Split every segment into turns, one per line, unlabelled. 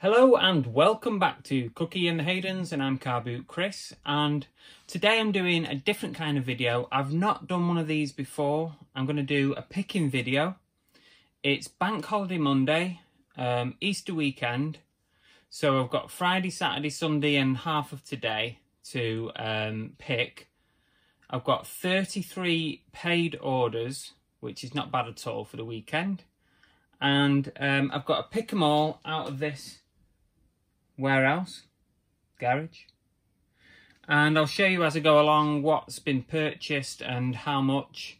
Hello and welcome back to Cookie and the Haydens and I'm Car Boot Chris and today I'm doing a different kind of video. I've not done one of these before. I'm going to do a picking video. It's Bank Holiday Monday, um, Easter weekend. So I've got Friday, Saturday, Sunday and half of today to um, pick. I've got 33 paid orders, which is not bad at all for the weekend. And um, I've got to pick them all out of this warehouse, garage. And I'll show you as I go along what's been purchased and how much.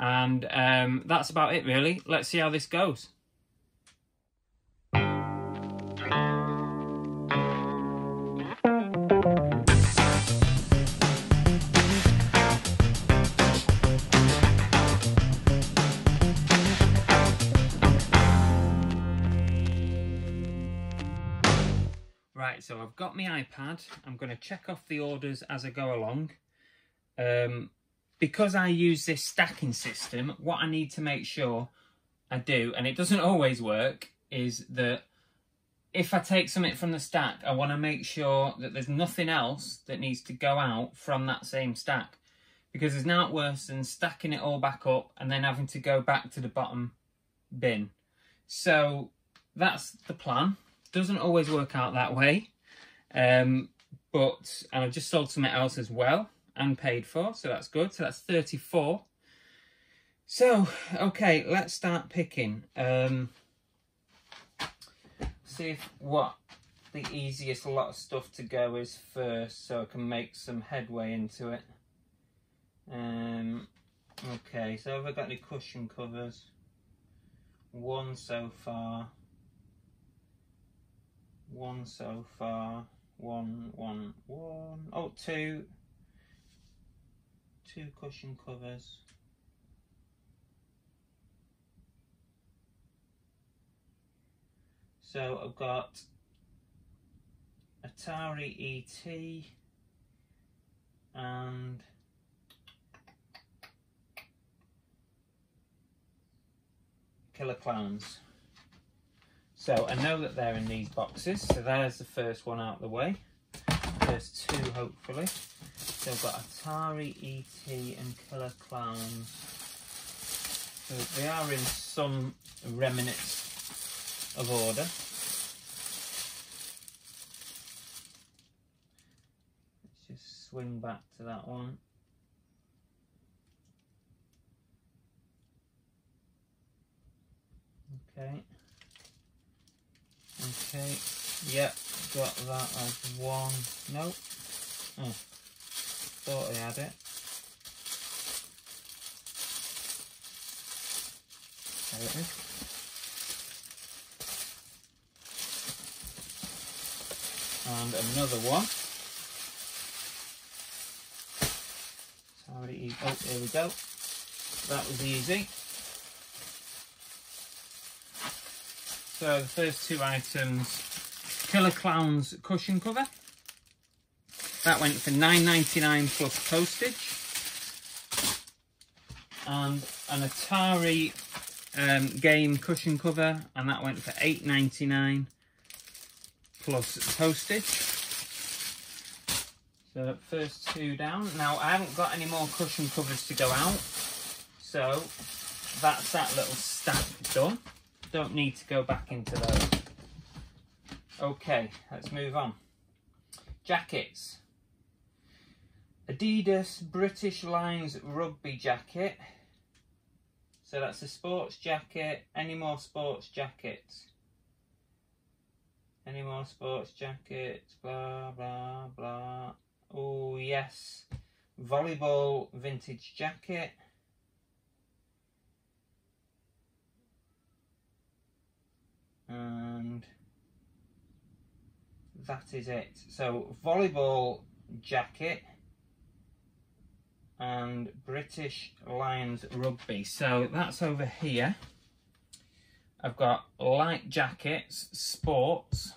And um, that's about it really. Let's see how this goes. Right, so I've got my iPad. I'm going to check off the orders as I go along. Um, because I use this stacking system, what I need to make sure I do, and it doesn't always work, is that if I take something from the stack, I want to make sure that there's nothing else that needs to go out from that same stack. Because there's not worse than stacking it all back up and then having to go back to the bottom bin. So that's the plan doesn't always work out that way. Um, but and I've just sold something else as well and paid for, so that's good. So that's 34. So, okay, let's start picking. Um, see if what the easiest lot of stuff to go is first so I can make some headway into it. Um, okay, so have I got any cushion covers? One so far one so far. One, one, one. Oh, two. Two cushion covers. So I've got Atari ET and Killer Klowns. So I know that they're in these boxes. So there's the first one out of the way. There's two, hopefully. So I've got Atari, ET and Killer Klowns. So they are in some remnants of order. Let's just swing back to that one. Okay. Okay, yep, got that as one. Nope. Oh, thought I had it. There it is. And another one. Sorry, oh, here we go. That was easy. So the first two items, Killer Klowns cushion cover. That went for nine ninety nine plus postage. And an Atari um, game cushion cover, and that went for eight ninety nine plus postage. So first two down. Now I haven't got any more cushion covers to go out, so that's that little stack done don't need to go back into those. Okay, let's move on. Jackets. Adidas British Lions rugby jacket. So that's a sports jacket. Any more sports jackets? Any more sports jackets? Blah, blah, blah. Oh, yes. Volleyball vintage jacket. And that is it. So volleyball jacket and British Lions rugby. So that's over here. I've got light jackets, sports.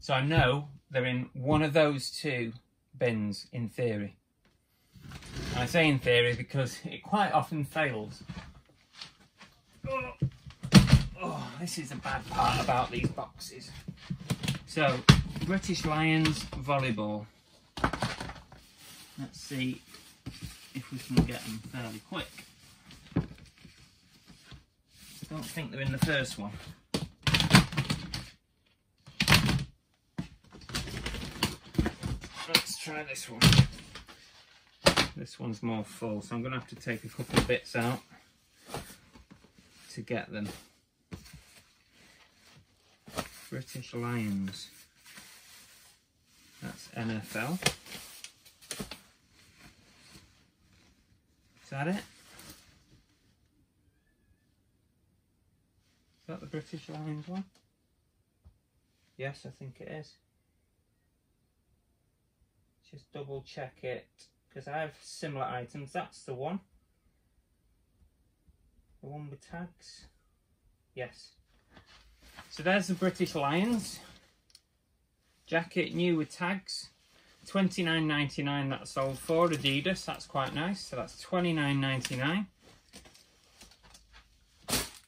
So I know they're in one of those two bins in theory. And I say in theory because it quite often fails. Oh. This is the bad part about these boxes. So, British Lions volleyball. Let's see if we can get them fairly quick. I don't think they're in the first one. Let's try this one. This one's more full, so I'm going to have to take a couple of bits out to get them. British Lions. That's NFL. Is that it? Is that the British Lions one? Yes, I think it is. Just double check it because I have similar items. That's the one. The one with tags. Yes. So there's the British Lions. Jacket new with tags. 29.99 that sold for Adidas. That's quite nice. So that's 29.99.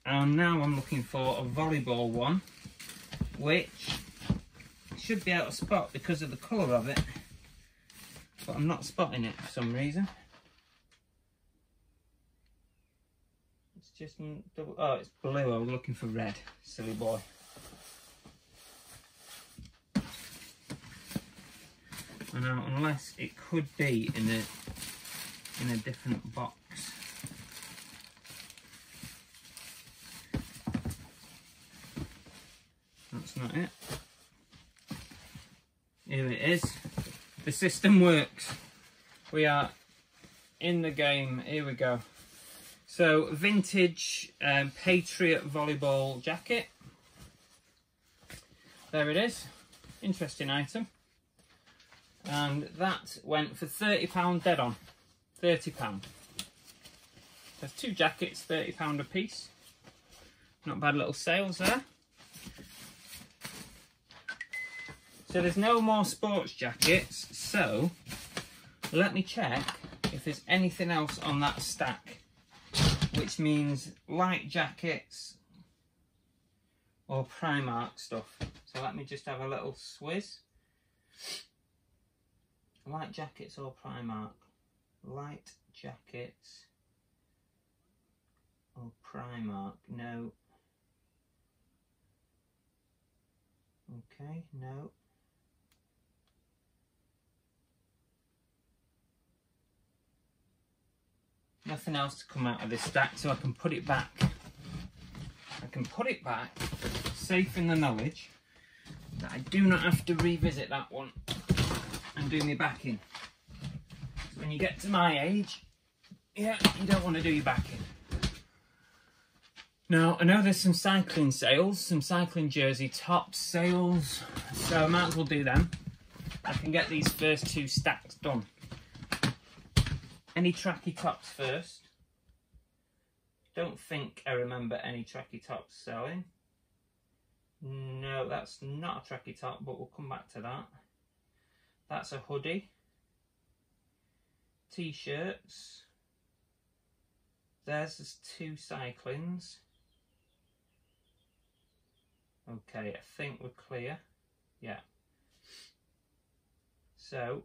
And now I'm looking for a volleyball one, which should be able to spot because of the colour of it. But I'm not spotting it for some reason. Just double, oh, it's blue. I was looking for red. Silly boy. I know, unless it could be in a in a different box. That's not it. Here it is. The system works. We are in the game. Here we go. So, vintage um, Patriot volleyball jacket. There it is. Interesting item and that went for £30 dead on. £30. There's two jackets, £30 a piece. Not bad little sales there. So there's no more sports jackets, so let me check if there's anything else on that stack, which means light jackets or Primark stuff. So let me just have a little swizz. Light jackets or Primark? Light jackets or Primark? No. Okay, no. Nothing else to come out of this stack, so I can put it back. I can put it back, safe in the knowledge that I do not have to revisit that one and do my backing. When you get to my age, yeah, you don't want to do your backing. Now, I know there's some cycling sales, some cycling jersey top sales, so I might as well do them. I can get these first two stacks done. Any tracky tops first. Don't think I remember any tracky tops selling. No, that's not a tracky top, but we'll come back to that. That's a hoodie. T-shirts. There's two cyclings. Okay, I think we're clear. Yeah. So,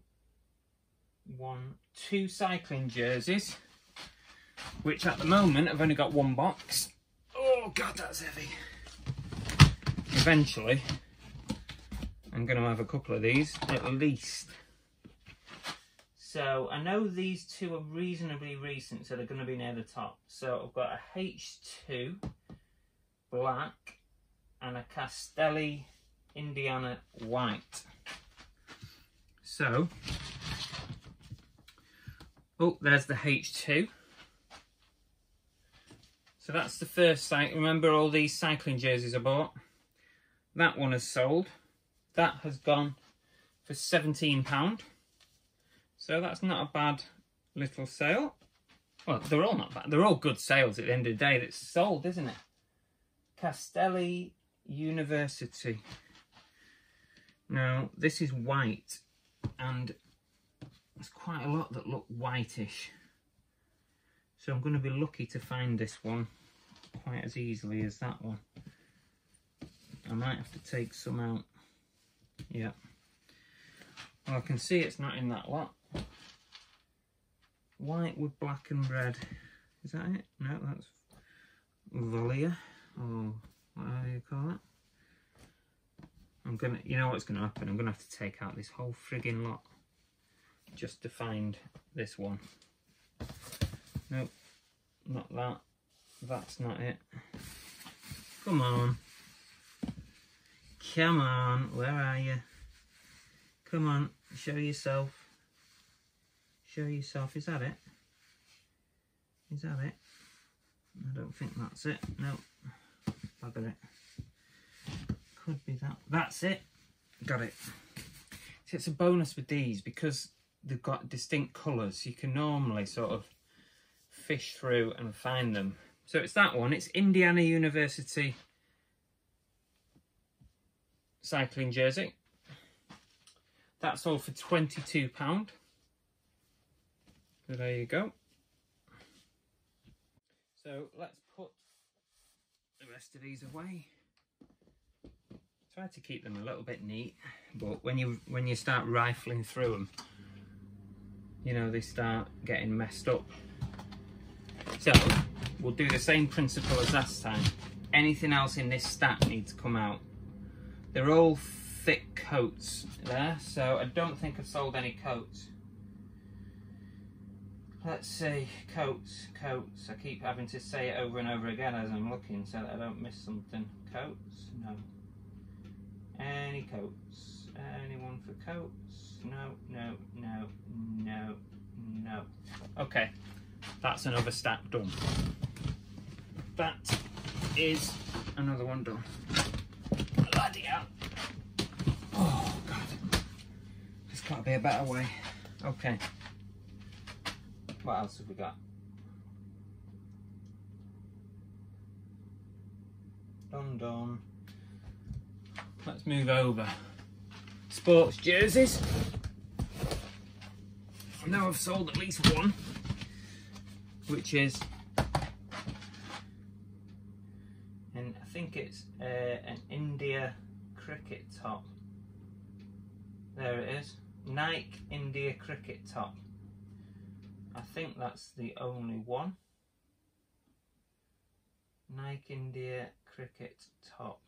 one, two cycling jerseys, which at the moment I've only got one box. Oh God, that's heavy. Eventually, I'm going to have a couple of these at least. So I know these two are reasonably recent, so they're going to be near the top. So I've got a H2 black and a Castelli Indiana white. So, oh, there's the H2. So that's the first site. Remember all these cycling jerseys I bought? That one has sold. That has gone for £17. So that's not a bad little sale. Well, they're all not bad. They're all good sales at the end of the day that's sold, isn't it? Castelli University. Now, this is white, and there's quite a lot that look whitish. So I'm going to be lucky to find this one. quite as easily as that one. I might have to take some out. Yeah. Well, I can see it's not in that lot. White with black and red. Is that it? No, that's Volia. Or what do you call it? I'm gonna, you know what's gonna happen? I'm gonna have to take out this whole frigging lot just to find this one. Nope, not that. That's not it. Come on. Come on, where are you? Come on, show yourself. Show yourself, is that it? Is that it? I don't think that's it. No, bugger it. Could be that. That's it. Got it. See, it's a bonus with these because they've got distinct colours. You can normally sort of fish through and find them. So it's that one. It's Indiana University cycling jersey. That's all for £22. So there you go. So let's put the rest of these away. Try to keep them a little bit neat, but when you when you start rifling through them, you know, they start getting messed up. So we'll do the same principle as last time. Anything else in this stack needs to come out. They're all thick coats there, so I don't think I've sold any coats. Let's see, coats, coats. I keep having to say it over and over again as I'm looking so that I don't miss something. Coats? No. Any coats? Anyone for coats? No, no, no, no, no. Okay, that's another stack done. That is another one done. Bloody hell. Oh, God. There's got to be a better way. Okay. What else have we got? Done, done. Let's move over. Sports jerseys. I know I've sold at least one, which is and I think it's uh, an India cricket top. There it is. Nike India cricket top. I think that's the only one. Nike India cricket top.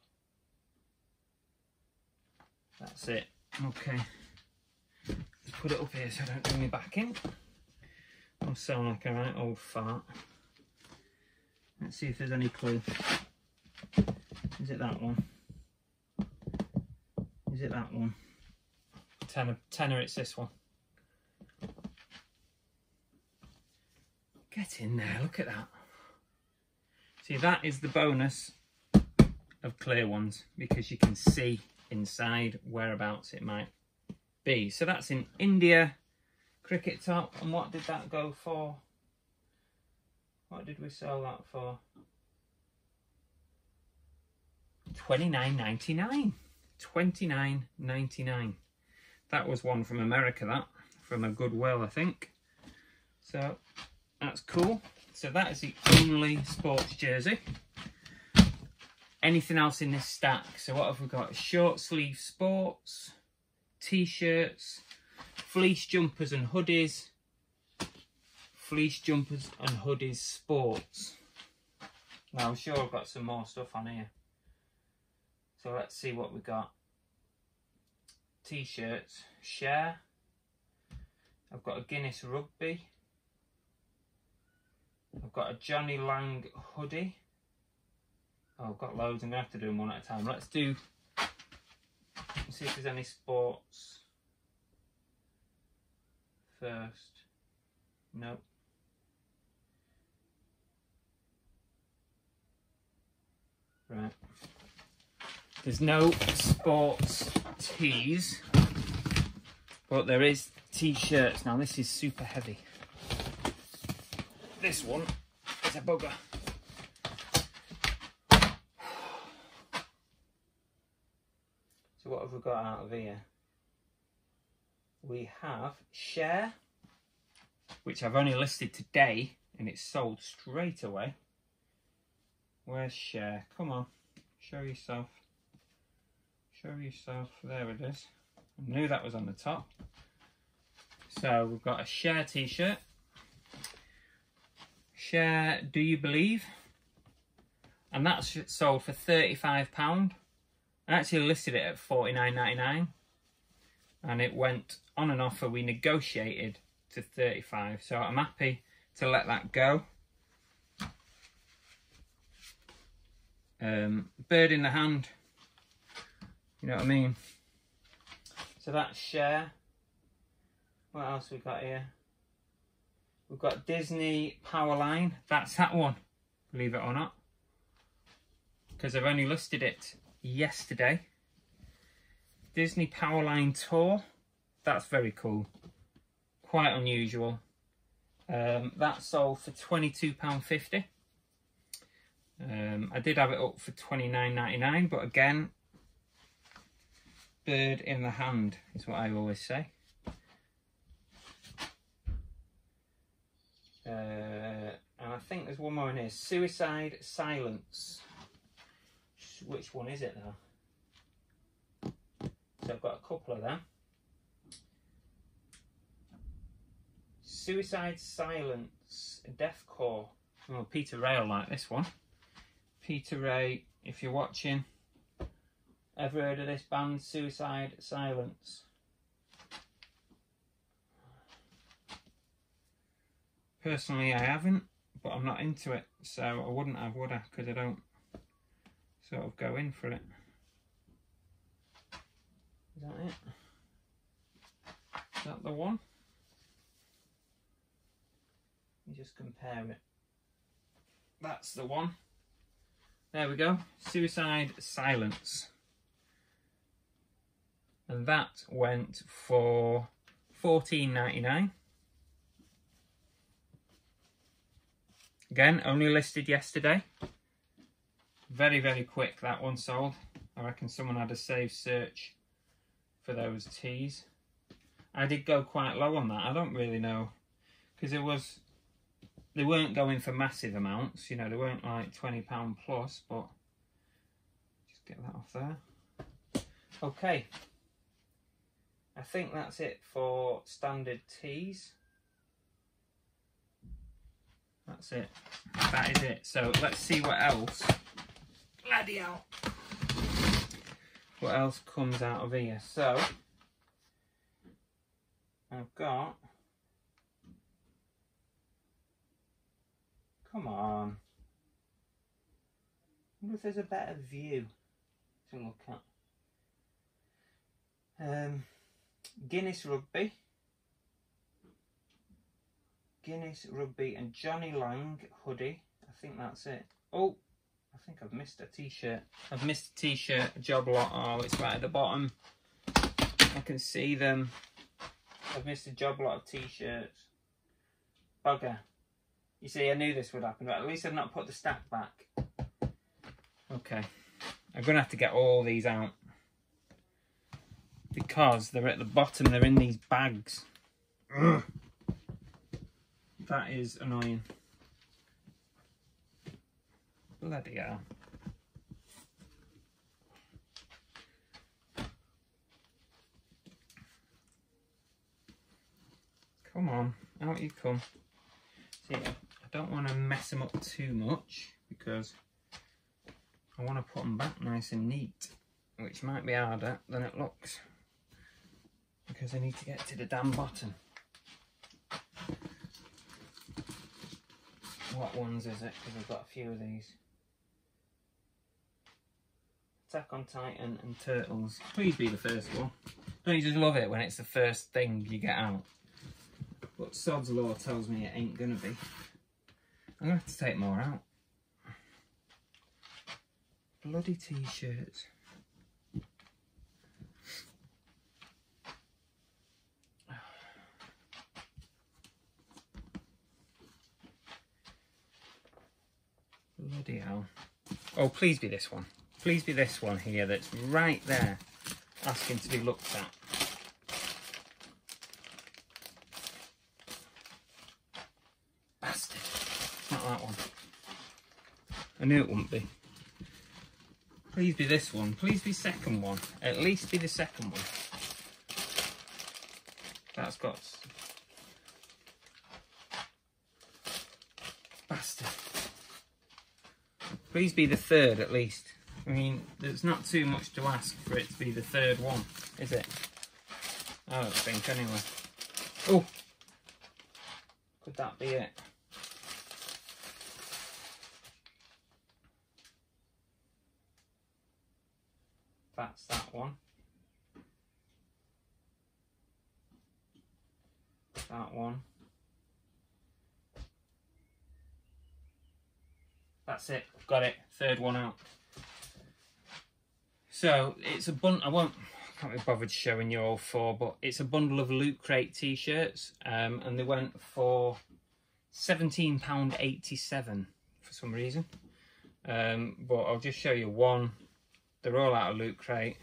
That's it. Okay. Put it up here so I don't bring me back in. I'll sound like a right old fart. Let's see if there's any clue. Is it that one? Is it that one? Tenner, tenner it's this one. Get in there, look at that. See, that is the bonus of clear ones because you can see inside whereabouts it might be. So that's in India cricket top. And what did that go for? What did we sell that for? Twenty nine ninety nine. Twenty nine ninety nine. That was one from America, that. From a Goodwill, I think. So, that's cool. So that is the only sports jersey. Anything else in this stack? So what have we got? Short sleeve sports, t-shirts, fleece jumpers and hoodies, fleece jumpers and hoodies sports. Now I'm sure I've got some more stuff on here. So let's see what we got. T-shirts, Cher. I've got a Guinness rugby. I've got a Johnny Lang hoodie. Oh, I've got loads. I'm going to have to do them one at a time. Let's do, let's see if there's any sports first. Nope. Right. There's no sports tees, but there is t-shirts. Now this is super heavy. This one is a bugger. So what have we got out of here? We have Cher, which I've only listed today and it's sold straight away. Where's Cher? Come on, show yourself. Show yourself. There it is. I knew that was on the top. So we've got a Cher t-shirt. Cher Do You Believe? And that's sold for £35. I actually listed it at forty nine ninety nine, and it went on an offer we negotiated to 35 so I'm happy to let that go. Um, bird in the hand. You know what I mean? So that's Cher what else we got here? We've got Disney Powerline that's that one believe it or not because I've only listed it yesterday. Disney Powerline Tour. That's very cool. Quite unusual. Um, that sold for £22.50 um, I did have it up for $29.99 but again bird in the hand is what I always say. Uh, and I think there's one more in here. Suicide Silence which one is it now so I've got a couple of them Suicide Silence, Deathcore. Oh, Peter Ray will like this one. Peter Ray, if you're watching, ever heard of this band, Suicide Silence? Personally, I haven't, but I'm not into it, so I wouldn't have, would I? Because I don't sort of go in for it. Is that it? Is that the one? You just compare it. That's the one. There we go. Suicide Silence. And that went for fourteen ninety nine. Again, only listed yesterday. Very, very quick that one sold. I reckon someone had a save search for those teas. I did go quite low on that. I don't really know. Because it was they weren't going for massive amounts, you know, they weren't like £20 plus, but just get that off there. Okay, I think that's it for standard teas. That's it. That is it. So let's see what else. Bloody hell. What else comes out of here? So I've got Come on. I wonder if there's a better view to look at. Um, Guinness Rugby. Guinness Rugby and Johnny Lang hoodie. I think that's it. Oh, I think I've missed a t-shirt. I've missed a t-shirt, a job lot. Oh, it's right at the bottom. I can see them. I've missed a job lot of t-shirts. Bugger. You see, I knew this would happen, but at least I've not put the stack back. Okay. I'm going to have to get all these out. Because they're at the bottom, they're in these bags. Ugh. That is annoying. Bloody hell. Come on, out you come. See, I don't want to mess them up too much because I want to put them back nice and neat, which might be harder than it looks because I need to get to the damn bottom. What ones is it? Because I've got a few of these. Attack on Titan and Turtles. Please be the first one. Don't you just love it when it's the first thing you get out? But Sod's Law tells me it ain't gonna be. I'm going to have to take more out. Bloody t-shirts. Bloody hell. Oh, please be this one. Please be this one here that's right there asking to be looked at. Bastard. Not that one. I knew it wouldn't be. Please be this one. Please be second one. At least be the second one. That's got... Bastard. Please be the third at least. I mean, there's not too much to ask for it to be the third one, is it? I don't think, anyway. Oh! Could that be it? That's that one. That one. That's it. Got it. Third one out. So it's a bun. I won't. I can't be bothered showing you all four, but it's a bundle of Loot Crate t-shirts, um, and they went for seventeen pound eighty-seven for some reason. Um, but I'll just show you one. They're all out of Loot Crate.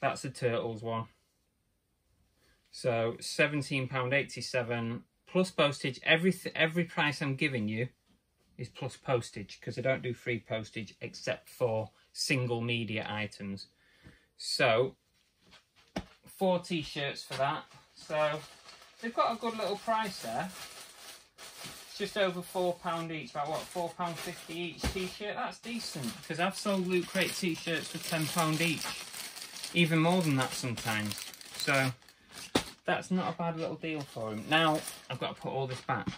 That's the Turtles one. So seventeen pound eighty-seven plus postage. Every every price I'm giving you is plus postage because I don't do free postage except for single media items. So, four t-shirts for that. So, they've got a good little price there. It's just over £4 each, about what, £4.50 each t-shirt? That's decent, because I've sold Loot Crate t-shirts for £10 each. Even more than that sometimes. So, that's not a bad little deal for him. Now, I've got to put all this back.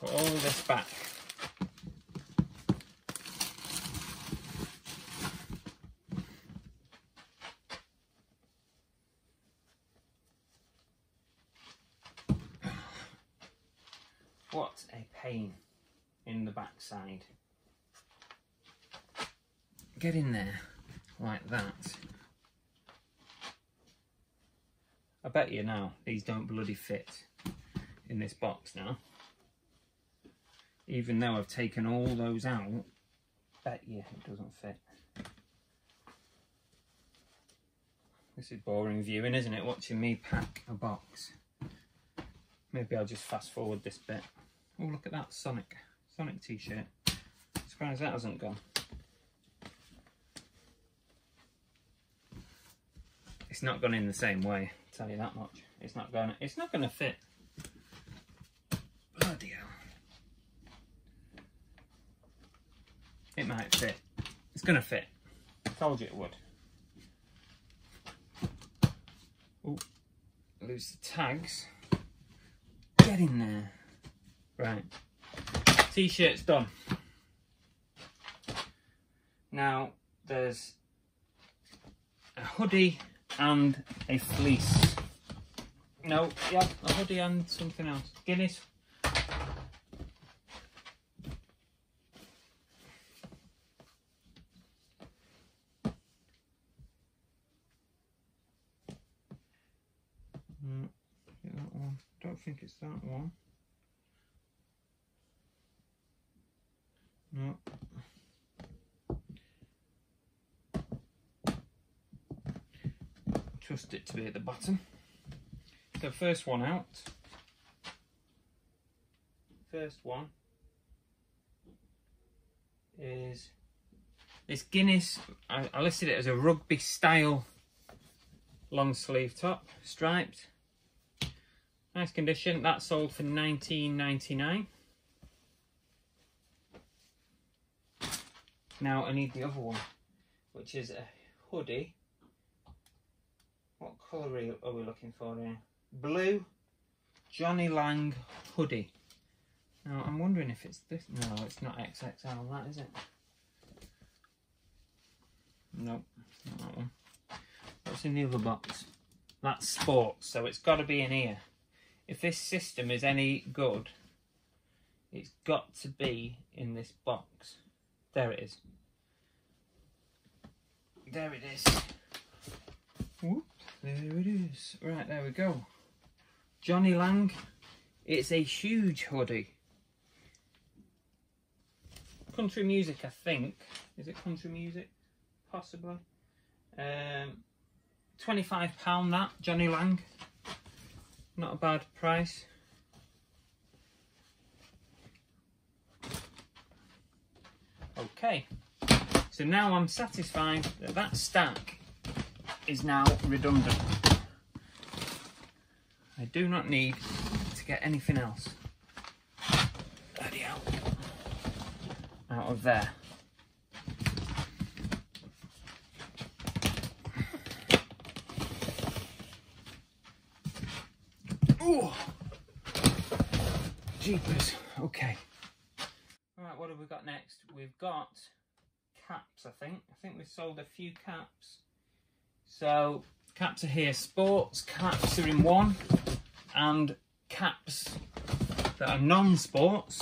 Put all this back. What a pain in the backside. Get in there like that. I bet you now these don't bloody fit in this box now. Even though I've taken all those out, bet you it doesn't fit. This is boring viewing, isn't it? Watching me pack a box. Maybe I'll just fast forward this bit. Oh, look at that Sonic. Sonic t-shirt. Surprised that hasn't gone. It's not gone in the same way, I'll tell you that much. It's not going it's not gonna fit. Bloody hell. It might fit. It's gonna fit. I told you it would. Oh, lose the tags. Get in there. Right. T-shirt's done. Now, there's a hoodie and a fleece. No, yeah, a hoodie and something else. Guinness. Mm, that one. Don't think it's that one. No. Trust it to be at the bottom. So first one out. First one is this Guinness. I, I listed it as a rugby style long sleeve top, striped. Nice condition. That sold for 19.99. Now I need the other one, which is a hoodie. What colour are we looking for here? Blue Johnny Lang hoodie. Now I'm wondering if it's this. No, it's not XXL. That is it. Nope, not that one. What's in the other box? That's sports, so it's got to be in here. If this system is any good, it's got to be in this box. There it is. There it is. Whoop, there it is. Right, there we go. Johnny Lang. It's a huge hoodie. Country music, I think. Is it country music? Possibly. Um, £25 that, Johnny Lang not a bad price. Okay, so now I'm satisfied that that stack is now redundant. I do not need to get anything else out of there. Jeepers. Okay. Alright, what have we got next? We've got caps, I think. I think we've sold a few caps. So, caps are here. Sports caps are in one. And caps that are non-sports,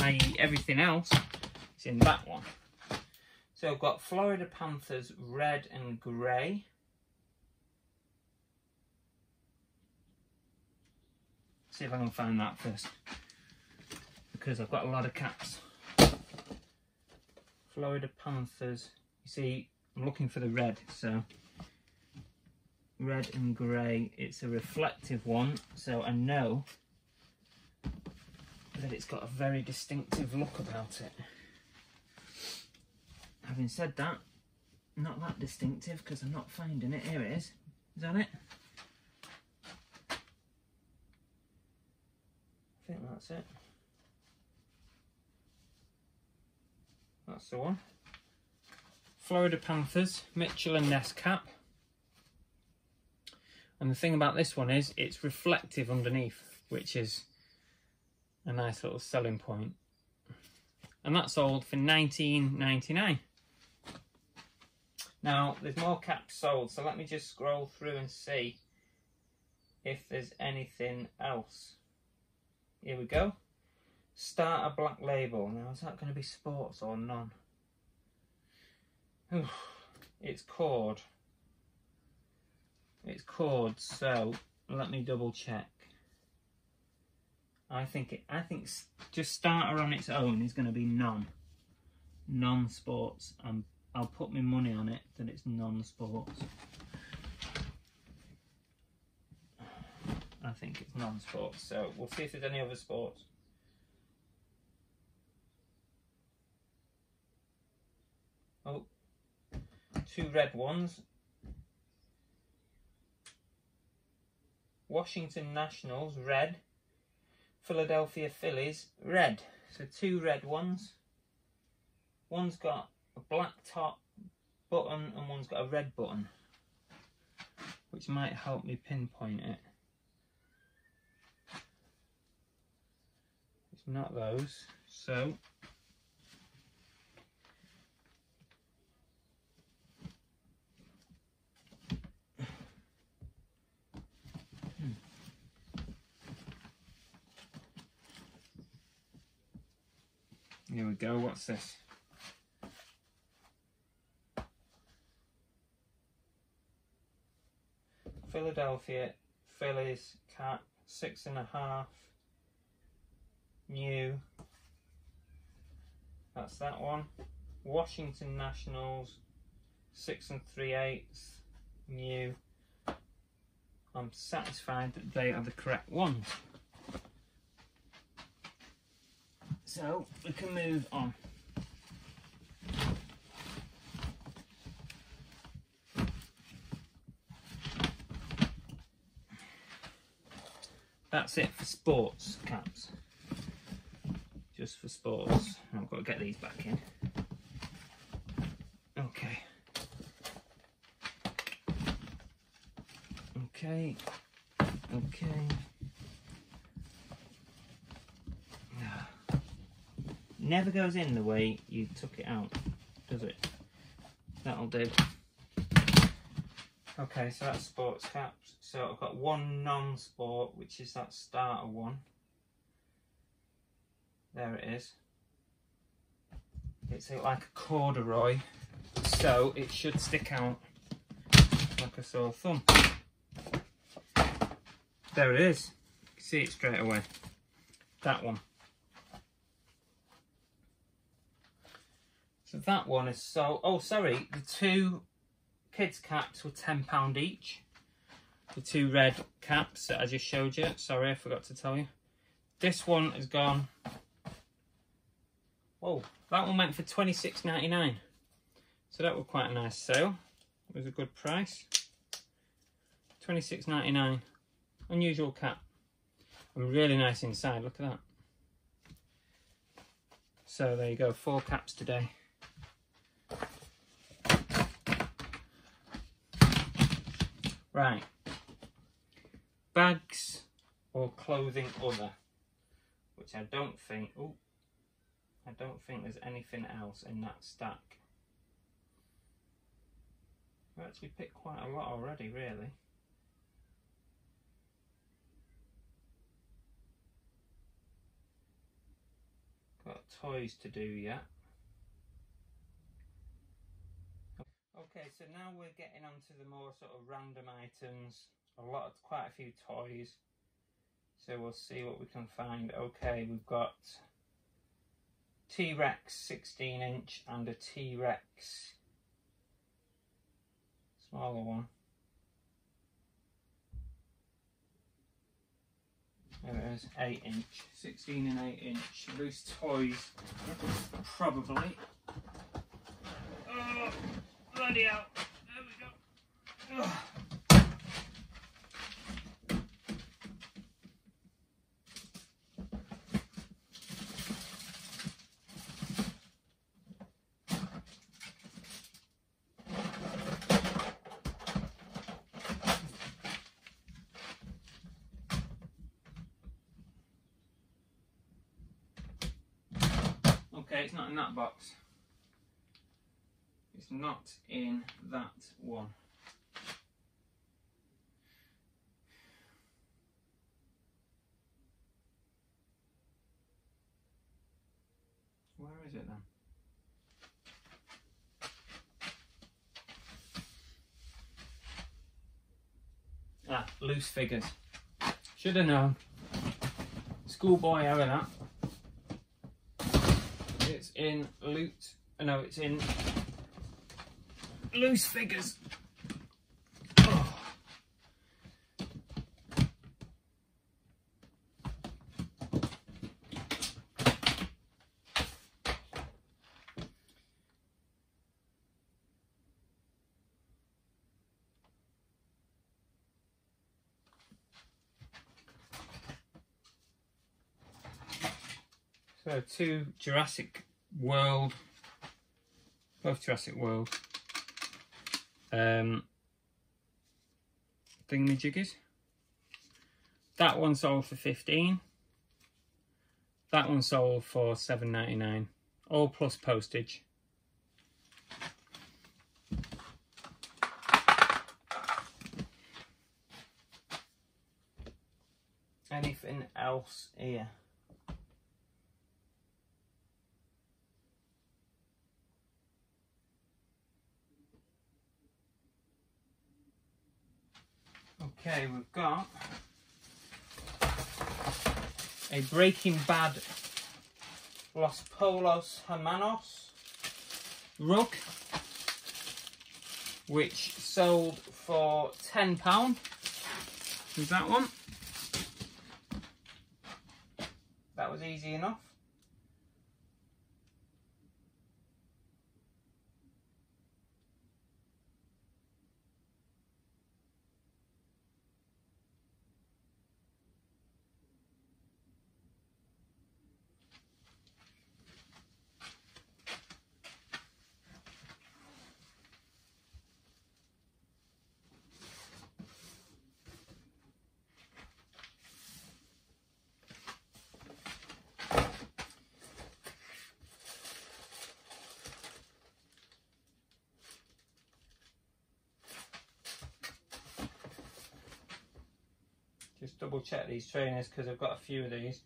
i.e. everything else, is in that one. So I've got Florida Panthers red and grey. See if I can find that first. Because I've got a lot of caps. Florida Panthers. You see, I'm looking for the red, so red and grey. It's a reflective one, so I know that it's got a very distinctive look about it. Having said that, not that distinctive because I'm not finding it. Here it is. Is that it? I think that's it. That's the one. Florida Panthers, Mitchell and Ness cap. And the thing about this one is it's reflective underneath, which is a nice little selling point. And that sold for 19.99. Now, there's more caps sold, so let me just scroll through and see if there's anything else. Here we go. Starter black label. Now, is that going to be sports or none? it's cord. It's cord, so let me double check. I think it, I think just starter on its own is going to be none. Non-sports. I'm I'll put my money on it that it's non-sports. I think it's non-sports, so we'll see if there's any other sports. Oh, two red ones. Washington Nationals, red. Philadelphia Phillies, red. So two red ones. One's got a black top button and one's got a red button which might help me pinpoint it. It's not those, so Here we go, what's this? Philadelphia Phillies cap six and a half new. That's that one. Washington Nationals six and three eighths new. I'm satisfied that they are the correct ones so we can move on that's it for sports caps. Just for sports. I've got to get these back in. Okay. Okay. Okay. Never goes in the way you took it out, does it? That'll do. Okay, so that's sports caps. So I've got one non-sport, which is that starter one. There it is. It's like a corduroy, so it should stick out like a sore thumb. There it is. You see it straight away. That one. That one is so... Oh, sorry. The two kids caps were £10 each. The two red caps that I just showed you. Sorry, I forgot to tell you. This one has gone... Oh, that one went for twenty six ninety nine. So that was quite a nice sale. It was a good price. Twenty six ninety nine. Unusual cap. And really nice inside. Look at that. So there you go. Four caps today. Right. Bags or clothing other. Which I don't think... Oh, I don't think there's anything else in that stack. We actually picked quite a lot already, really. Got toys to do yet. Okay, so now we're getting onto the more sort of random items. A lot, of, quite a few toys. So we'll see what we can find. Okay, we've got T-Rex 16 inch and a T-Rex smaller one. There it is, 8 inch, 16 and 8 inch. Loose toys, probably. Oh, bloody hell. There we go. Okay, it's not in that box. It's not in that one. Where is it then? Ah, loose figures. Should have known. Schoolboy error that. It's in loot. No, it's in loose figures. So two Jurassic World, both Jurassic World um, thingamajiggies. That one sold for 15. That one sold for 7.99, all plus postage. Anything else here? Okay, we've got a Breaking Bad Los Polos Hermanos rug, which sold for £10. Is that one? That was easy enough. just double check these trainers because I've got a few of these.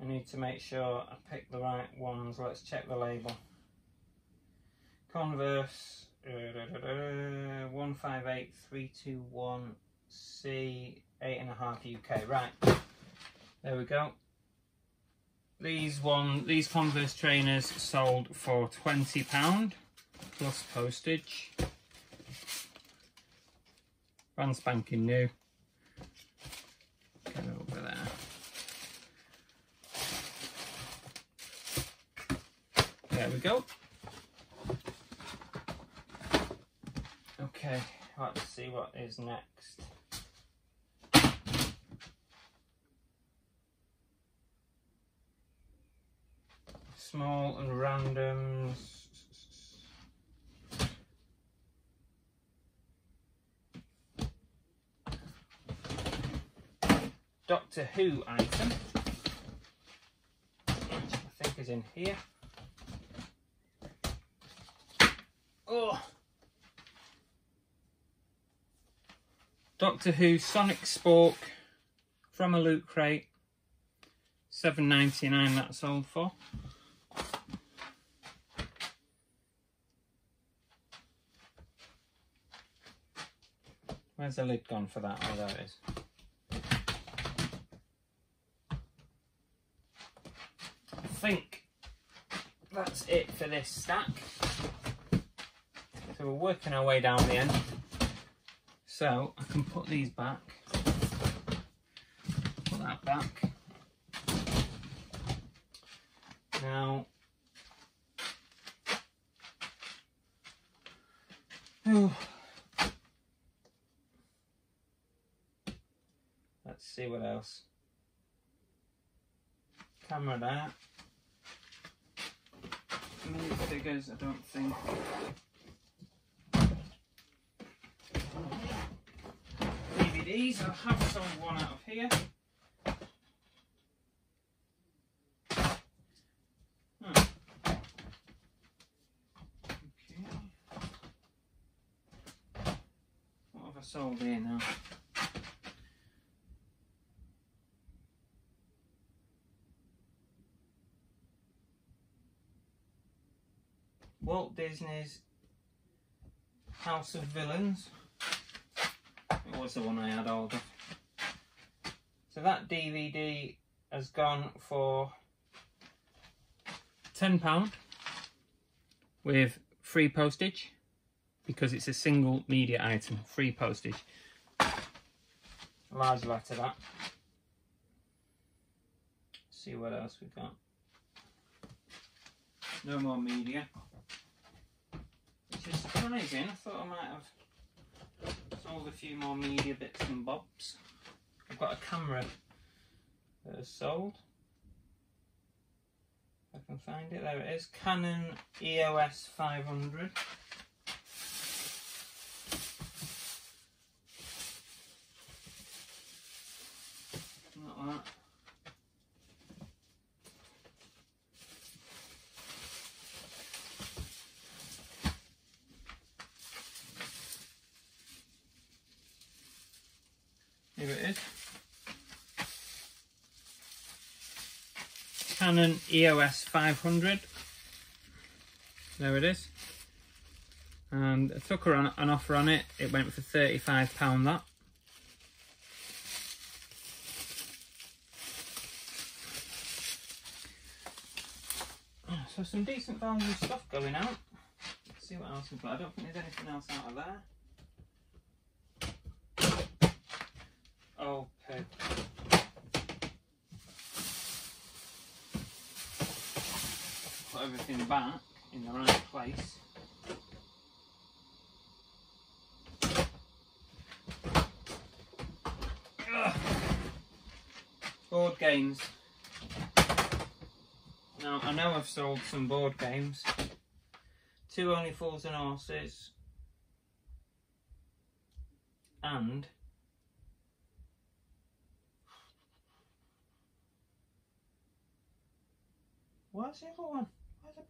I need to make sure I pick the right ones. Let's check the label. Converse uh, 158321C 8.5 UK. Right, there we go. These one, these Converse trainers sold for £20 plus postage. Brand spanking new. Get over there. There we go. Okay, let's see what is next. Small and random. Doctor Who item, which I think is in here. Oh. Doctor Who Sonic Spork from a loot crate. Seven ninety nine that sold for. Where's the lid gone for that? Oh, there it is. I think that's it for this stack. So we're working our way down the end. So I can put these back. Put that back. Now, let's see what else. Camera. Mini figures, I don't think. DVDs, I have sold one out of here. Hmm. Okay. What have I sold here now? Walt Disney's House of Villains. Was the one I had hold of. So that DVD has gone for £10 with free postage because it's a single media item, free postage. Large letter that. see what else we've got. No more media. Which is surprising. I thought I might have a few more media bits and bobs. I've got a camera that is sold. If I can find it, there it is. Canon EOS 500. Not that. Here it is. Canon EOS 500. There it is. And I took her on an offer on it. It went for £35 that. Ah, so some decent value stuff going out. Let's see what else we've got. I don't think there's anything else out of there. Pig. Put everything back in the right place. Board games. Now, I know I've sold some board games. Two Only Fools and Horses. And Where's the other one? Where's the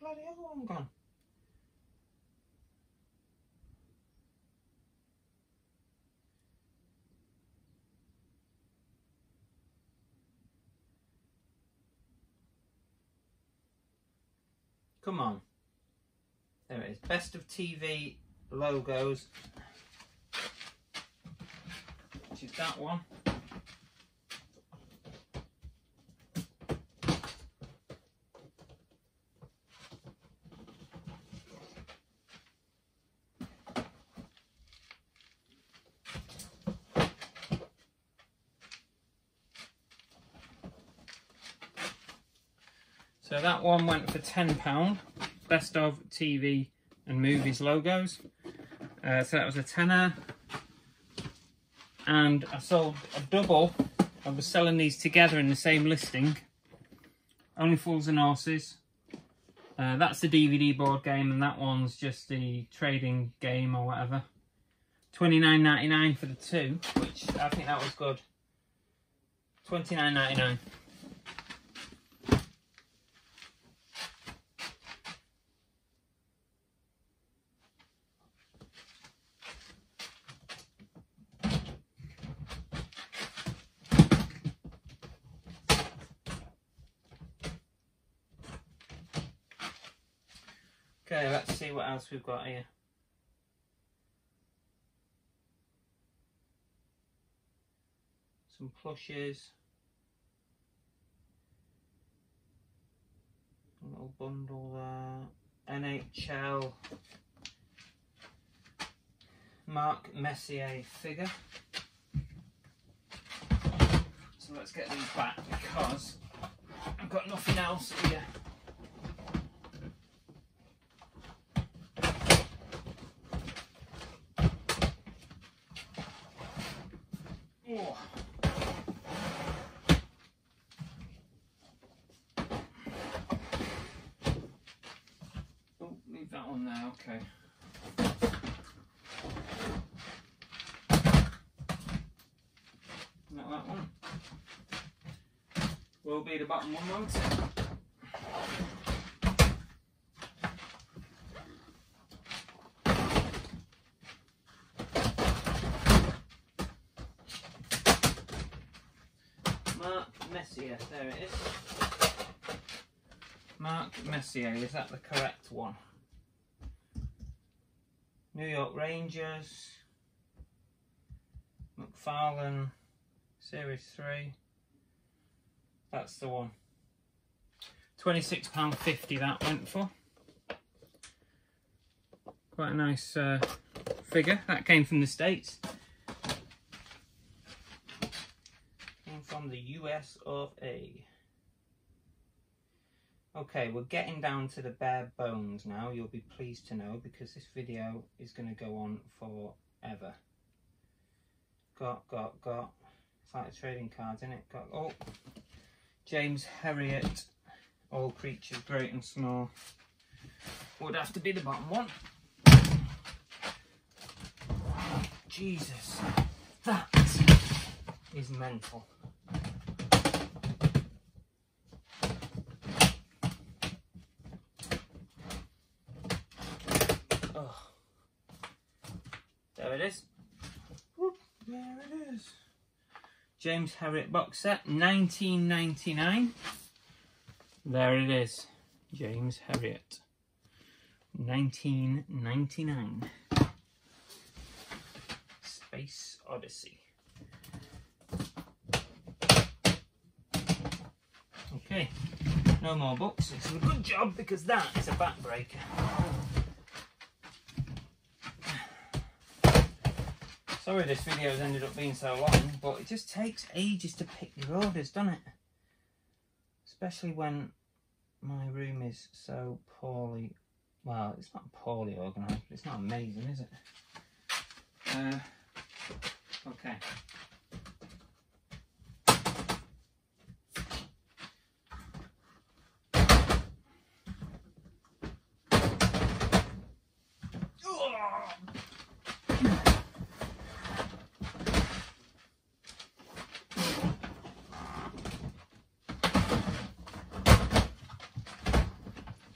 Come on. There it is. Best of TV logos. Which is that one. So that one went for £10. best of TV and movies logos. Uh, so that was a tenner. And I sold a double. I was selling these together in the same listing. Only Fools and Horses. Uh, that's the DVD board game, and that one's just the trading game or whatever. Twenty nine ninety nine for the two, which I think that was good. Twenty nine ninety nine. Okay, let's see what else we've got here. Some plushes. A little bundle there. NHL Mark Messier figure. So let's get these back because I've got nothing else here. Oh. Oh, okay. Not that one. Will be the bottom one, won't it? Mark Messier, there it is. Mark Messier, is that the correct one? New York Rangers, McFarlane, Series 3. That's the one. £26.50 that went for. Quite a nice uh, figure. That came from the States. Came from the US of A. Okay, we're getting down to the bare bones now, you'll be pleased to know, because this video is going to go on forever. Got, got, got. It's like trading cards, isn't it? Got, oh, James Herriot, All Creatures Great and Small. Would have to be the bottom one. Jesus, that is mental. It is. Whoop, there it is. James Herriot box set, 1999. There it is. James Herriot. 1999. Space Odyssey. Okay, no more books. It's a good job because that is a backbreaker. Sorry this video has ended up being so long, but it just takes ages to pick your orders, doesn't it? Especially when my room is so poorly, well, it's not poorly organised, but it's not amazing, is it? Uh, okay.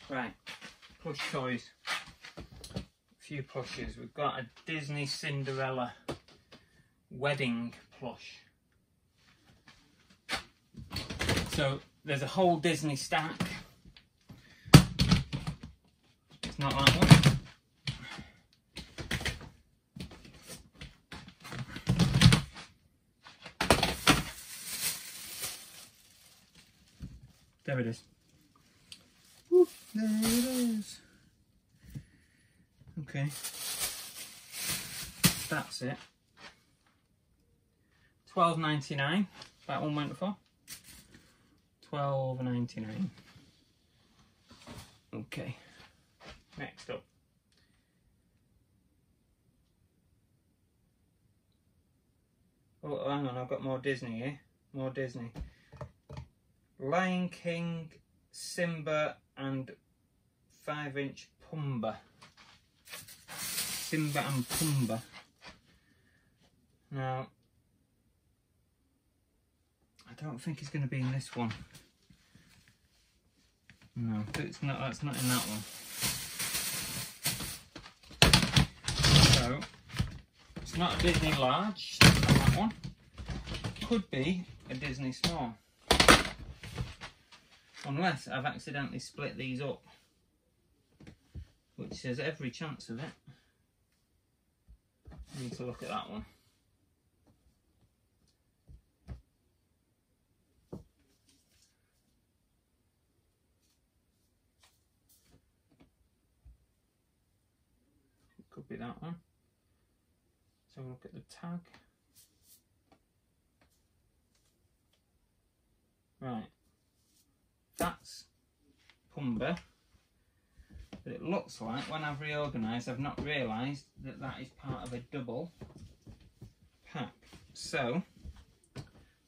Right, plush toys. A We've got a Disney Cinderella wedding plush. So there's a whole Disney stack. It's not that one. There it is okay. That's it. 12.99 that one went for 12.99 okay. Next up. Oh hang on I've got more Disney here. More Disney. Lion King Simba and 5 inch Pumbaa Simba and Pumbaa. Now, I don't think it's going to be in this one. No, it's not. That's not in that one. So, it's not a Disney large that one. Could be a Disney small. Unless I've accidentally split these up. Which has every chance of it. Need to look at that one. Could be that one. So look at the tag. Right. That's Pumbaa. But it looks like when I've reorganised, I've not realised that that is part of a double pack. So,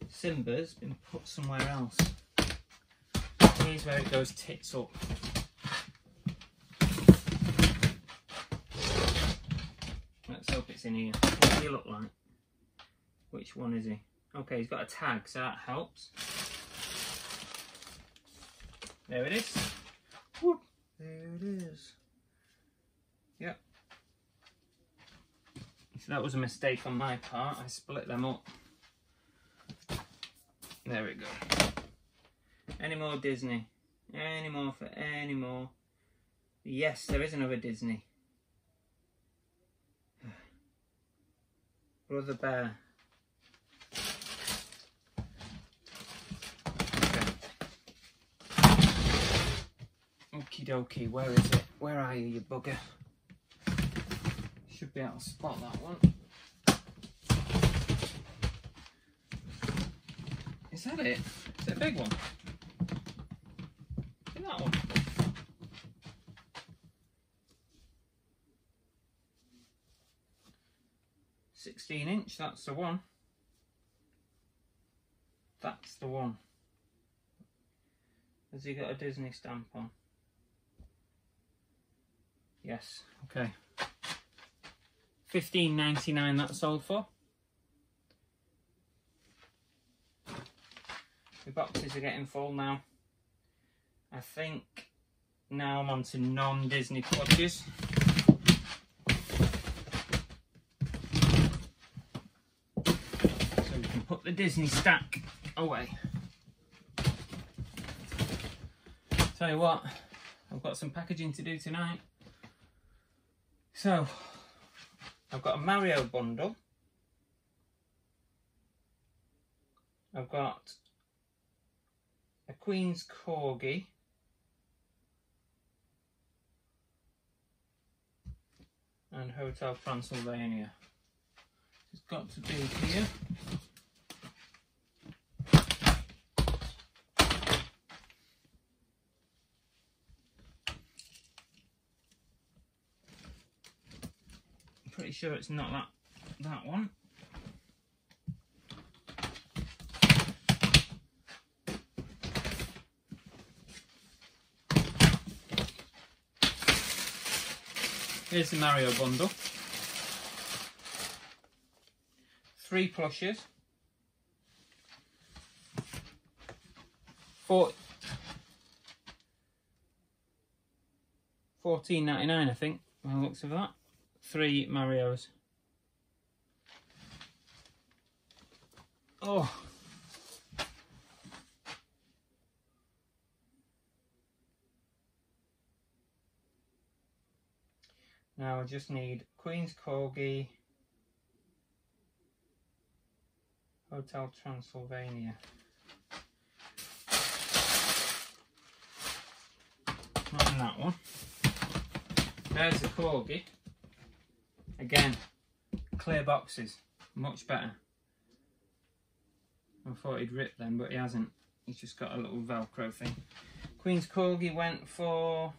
Simba's been put somewhere else. Here's where it goes tits up. Let's hope it's in here. What does he look like? Which one is he? Okay, he's got a tag, so that helps. There it is. There it is. Yep. So that was a mistake on my part. I split them up. There we go. Any more Disney? Any more for any more? Yes, there is another Disney. Brother Bear. Okie dokie, where is it? Where are you, you bugger? Should be able to spot that one. Is that it? Is it a big one? Is that one? Sixteen inch, that's the one. That's the one. Has he got a Disney stamp on? Yes, okay. Fifteen ninety nine that sold for. The boxes are getting full now. I think now I'm on to non-Disney clutches. So we can put the Disney stack away. Tell you what, I've got some packaging to do tonight. So, I've got a Mario bundle. I've got a Queen's Corgi. And Hotel Transylvania. It's got to be here. Sure it's not that that one. Here's the Mario bundle. Three plushes. Four. Fourteen ninety nine, I think. By the looks of that. Three Mario's. Oh. Now I just need Queen's Corgi, Hotel Transylvania. Not in that one. There's the Corgi. Again, clear boxes, much better. I thought he'd rip them, but he hasn't. He's just got a little Velcro thing. Queen's Corgi went for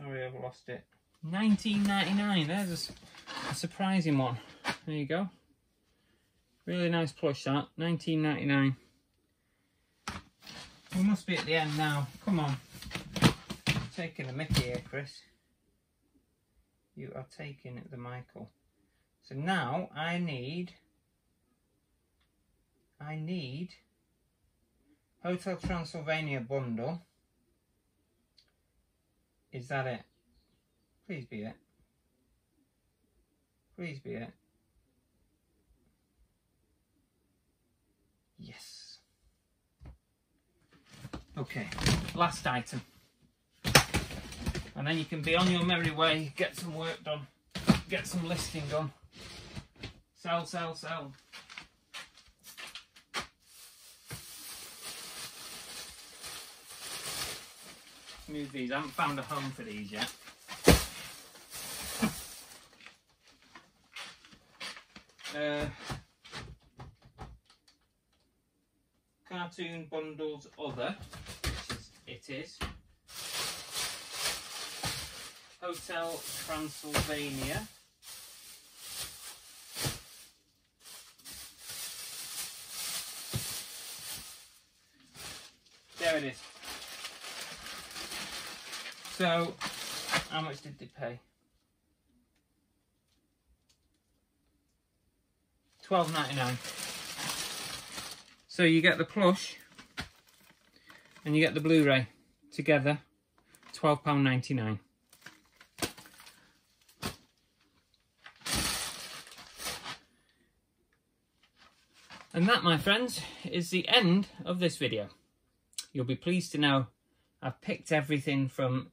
Sorry, I've lost it. 19.99. There's a, a surprising one. There you go. Really nice plush that. 19.99. We must be at the end now. Come on. Taking the Mickey here, Chris. You are taking the Michael. So now I need I need Hotel Transylvania bundle. Is that it? Please be it. Please be it. Yes. Okay, last item. And then you can be on your merry way, get some work done, get some listing done. Sell, sell, sell. Move these. I haven't found a home for these yet. Uh, cartoon bundles other, which is, it is. Hotel Transylvania. There it is. So, how much did they pay? Twelve ninety nine. So you get the plush and you get the Blu-ray together, £12.99. And that, my friends, is the end of this video. You'll be pleased to know I've picked everything from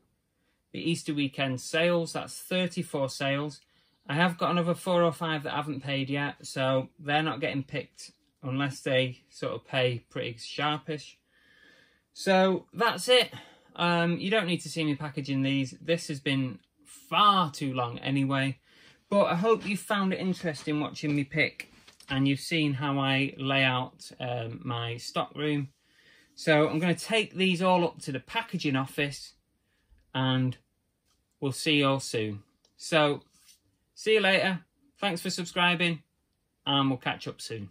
the Easter weekend sales. That's 34 sales. I have got another four or five that haven't paid yet, so they're not getting picked unless they sort of pay pretty sharpish. So that's it. Um, you don't need to see me packaging these. This has been far too long anyway. But I hope you found it interesting watching me pick and you've seen how I lay out um, my stock room. So I'm going to take these all up to the packaging office and we'll see you all soon. So see you later. Thanks for subscribing and we'll catch up soon.